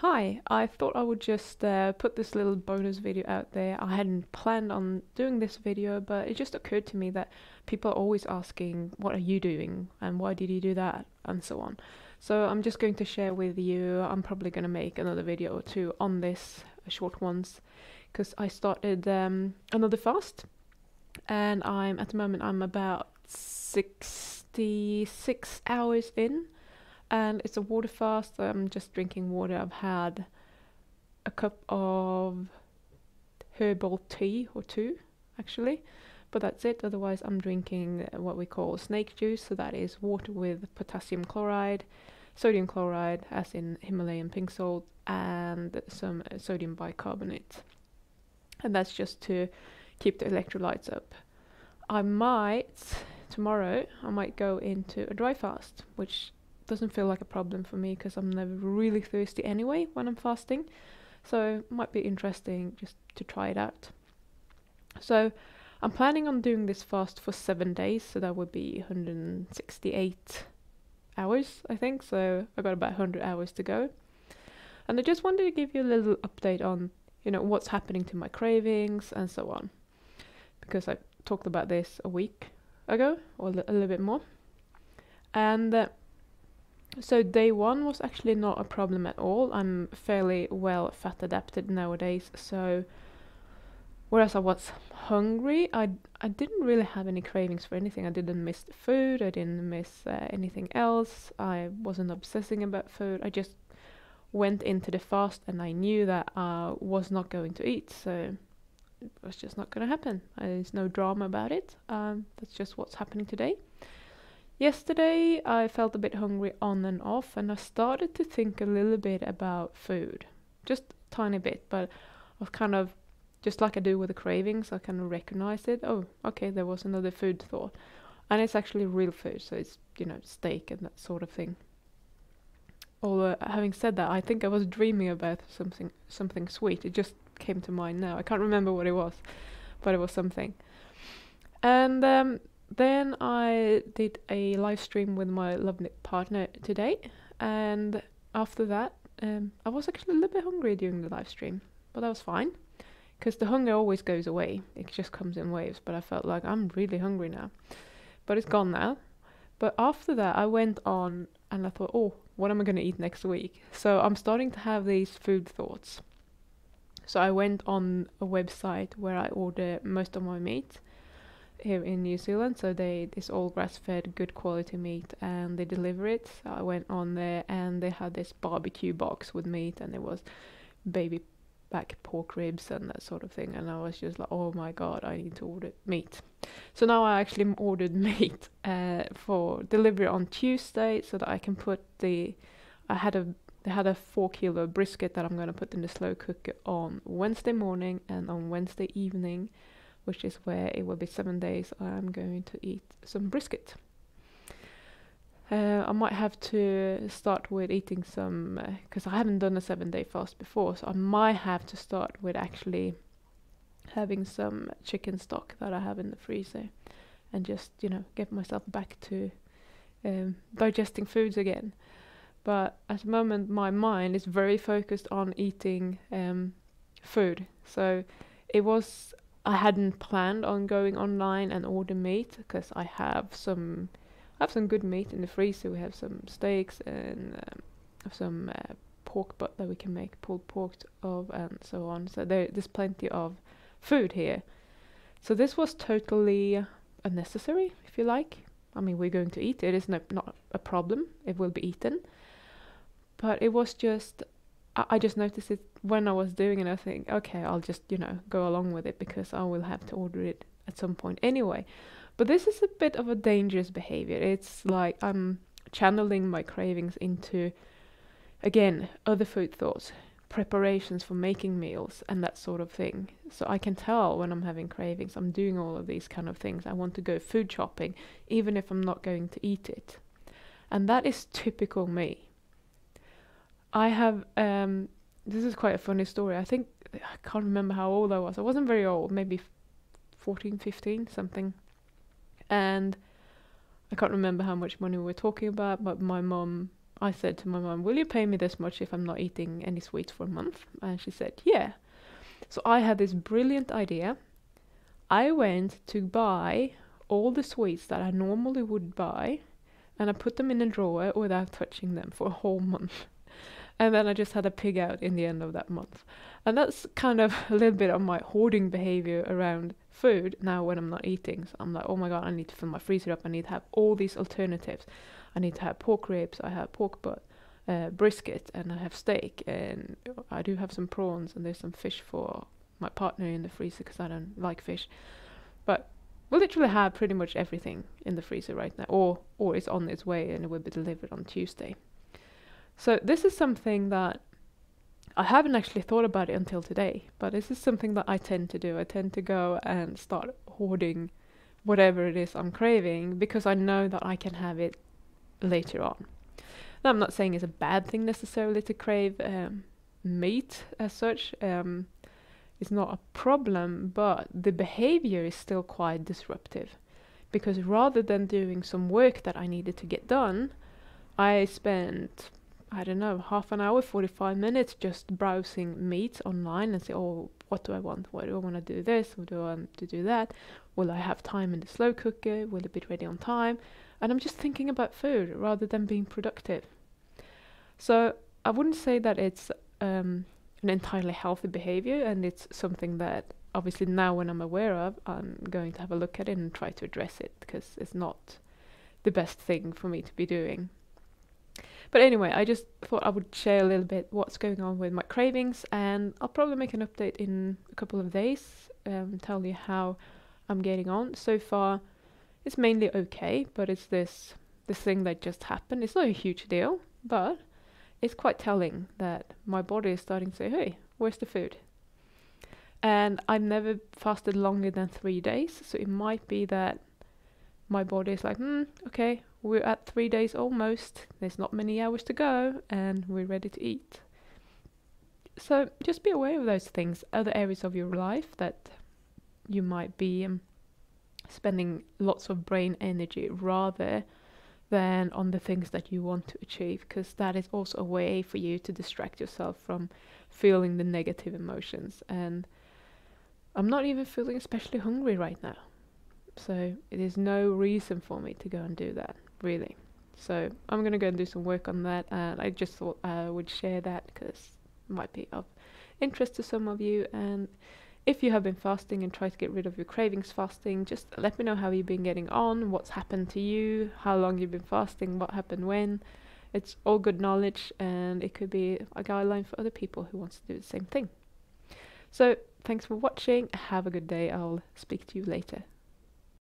Hi, I thought I would just uh, put this little bonus video out there. I hadn't planned on doing this video, but it just occurred to me that people are always asking, What are you doing? and why did you do that? and so on. So I'm just going to share with you. I'm probably going to make another video or two on this, short ones, because I started um, another fast, and I'm at the moment I'm about 66 hours in and it's a water fast. So I'm just drinking water. I've had a cup of herbal tea or two, actually, but that's it. Otherwise, I'm drinking what we call snake juice, so that is water with potassium chloride, sodium chloride, as in Himalayan pink salt, and some sodium bicarbonate. And that's just to keep the electrolytes up. I might tomorrow I might go into a dry fast, which doesn't feel like a problem for me because I'm never really thirsty anyway when I'm fasting. So it might be interesting just to try it out. So I'm planning on doing this fast for seven days, so that would be 168 hours, I think. So I've got about 100 hours to go. And I just wanted to give you a little update on, you know, what's happening to my cravings and so on. Because I talked about this a week ago, or a little bit more. And uh, so day one was actually not a problem at all. I'm fairly well fat adapted nowadays, so whereas I was hungry, I I didn't really have any cravings for anything. I didn't miss food. I didn't miss uh, anything else. I wasn't obsessing about food. I just went into the fast and I knew that I was not going to eat, so it was just not going to happen. There's no drama about it. Um, that's just what's happening today. Yesterday I felt a bit hungry on and off, and I started to think a little bit about food. Just a tiny bit, but I was kind of just like I do with the cravings, I kind of recognized it. Oh, okay, there was another food thought. And it's actually real food, so it's, you know, steak and that sort of thing. Although, having said that, I think I was dreaming about something something sweet. It just came to mind now. I can't remember what it was, but it was something. And um, then I did a live stream with my lovely partner today, and after that, um, I was actually a little bit hungry during the live stream, but that was fine because the hunger always goes away. It just comes in waves. But I felt like I'm really hungry now, but it's gone now. But after that, I went on and I thought, oh, what am I going to eat next week? So I'm starting to have these food thoughts. So I went on a website where I order most of my meat here in New Zealand. So they this all grass fed, good quality meat, and they deliver it. So I went on there and they had this barbecue box with meat, and it was baby back pork ribs and that sort of thing. And I was just like, oh my god, I need to order meat. So now I actually ordered meat uh, for delivery on Tuesday, so that I can put the. I had a they had a four kilo brisket that I'm gonna put in the slow cooker on Wednesday morning and on Wednesday evening which is where it will be seven days I'm going to eat some brisket. Uh, I might have to start with eating some, because uh, I haven't done a seven day fast before, so I might have to start with actually having some chicken stock that I have in the freezer and just, you know, get myself back to um, digesting foods again. But at the moment, my mind is very focused on eating um, food. So it was I hadn't planned on going online and order meat because I have some I have some good meat in the freezer. We have some steaks and um, some uh, pork butt that we can make pulled pork of and so on. So there, there's plenty of food here. So this was totally unnecessary, if you like. I mean, we're going to eat it. It's not, not a problem. It will be eaten. But it was just I, just noticed it when I was doing it. I think, okay, I'll just you know go along with it because I will have to order it at some point anyway. But this is a bit of a dangerous behavior. It's like I'm channeling my cravings into again other food thoughts preparations for making meals and that sort of thing. So I can tell when I'm having cravings, I'm doing all of these kind of things. I want to go food shopping, even if I'm not going to eat it. And that is typical me. I have um this is quite a funny story. I think I can't remember how old I was. I wasn't very old, maybe 14, 15, something. And I can't remember how much money we were talking about, but my mom I said to my mom, Will you pay me this much if I'm not eating any sweets for a month? And she said, Yeah. So I had this brilliant idea. I went to buy all the sweets that I normally would buy and I put them in a drawer without touching them for a whole month. And then I just had a pig out in the end of that month. And that's kind of a little bit of my hoarding behavior around food now when I'm not eating. So I'm like, oh my god, I need to fill my freezer up. I need to have all these alternatives. I need to have pork ribs, I have pork butt, uh, brisket, and I have steak, and I do have some prawns, and there's some fish for my partner in the freezer because I don't like fish. But we literally have pretty much everything in the freezer right now, or or it's on its way and it will be delivered on Tuesday. So this is something that I haven't actually thought about it until today, but this is something that I tend to do. I tend to go and start hoarding whatever it is I'm craving because I know that I can have it later on. Now, I'm not saying it's a bad thing necessarily to crave um, meat as such. Um, it's not a problem, but the behavior is still quite disruptive. Because rather than doing some work that I needed to get done, I spent, I don't know, half an hour, 45 minutes just browsing meat online and say, oh, what do I want? What do I want to do this? Or do I want to do that? Will I have time in the slow cooker? Will it be ready on time? And I'm just thinking about food rather than being productive. So I wouldn't say that it's um, an entirely healthy behavior, and it's something that obviously now when I'm aware of, I'm going to have a look at it and try to address it because it's not the best thing for me to be doing. But anyway, I just thought I would share a little bit what's going on with my cravings, and I'll probably make an update in a couple of days, um, tell you how I'm getting on. So far, it's mainly okay, but it's this this thing that just happened. It's not a huge deal, but it's quite telling that my body is starting to say, "Hey, where's the food?" And I've never fasted longer than three days, so it might be that my body is like, "Hmm, okay, we're at three days almost. There's not many hours to go, and we're ready to eat." So just be aware of those things, other areas of your life that you might be um, spending lots of brain energy rather than on the things that you want to achieve because that is also a way for you to distract yourself from feeling the negative emotions and I'm not even feeling especially hungry right now so it is no reason for me to go and do that really so I'm gonna go and do some work on that and I just thought I would share that because it might be of interest to some of you and if you have been fasting and try to get rid of your cravings fasting, just let me know how you've been getting on, what's happened to you, how long you've been fasting, what happened when. It's all good knowledge and it could be a guideline for other people who wants to do the same thing. So, thanks for watching. Have a good day. I'll speak to you later.